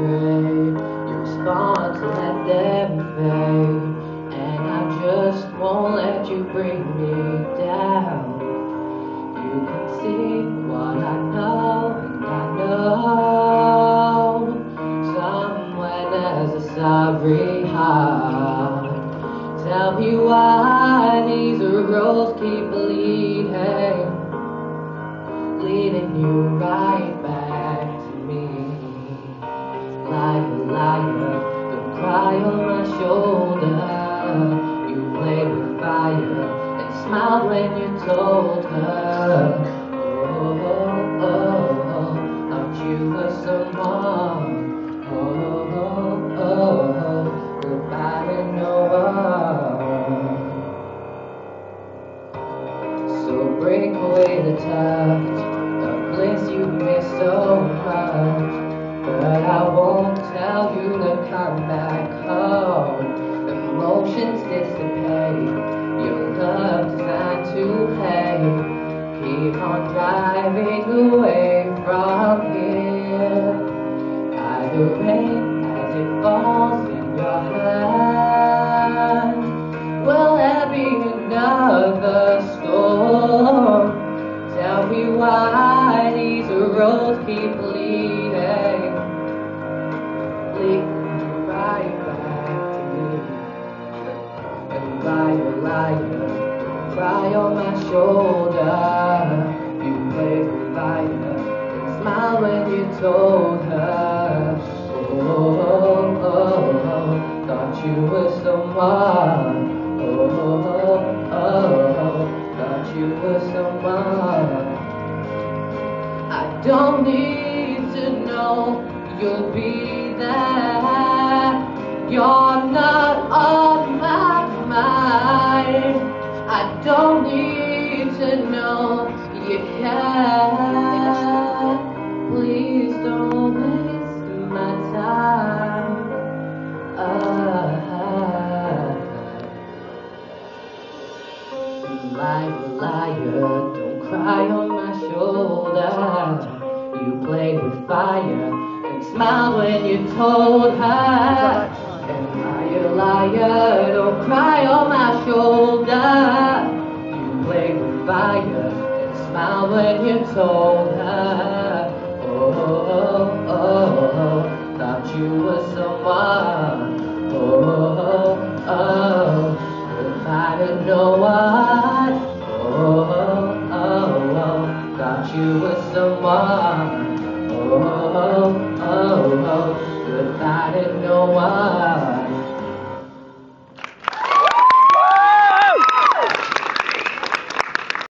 afraid to respond let them fade. And I just won't let you bring me down. You can see what I know, and I know somewhere there's a sorry heart. Tell me why these roads keep leading, leading you right back. Liar, don't cry on my shoulder. You played with fire and smiled when you told her. Oh, oh, oh, oh, thought you were someone. Oh, oh, oh, oh, goodbye to no one. So break away the tuft, why these roads keep leading, leading right back to me. And lie, liar, liar, cry on my shoulder. You played with fire smile when you told her. Need to know you'll be there. You're not on my mind. I don't need to know you care. Please don't with fire and smiled when you told her. And liar, liar, don't cry on my shoulder. You played with fire and smiled when you told her. Oh, oh, oh, oh, thought you were someone. Oh, oh, oh, goodbye to no one. Oh, oh, oh, thought you were someone. Oh, oh, oh, goodbye to no one.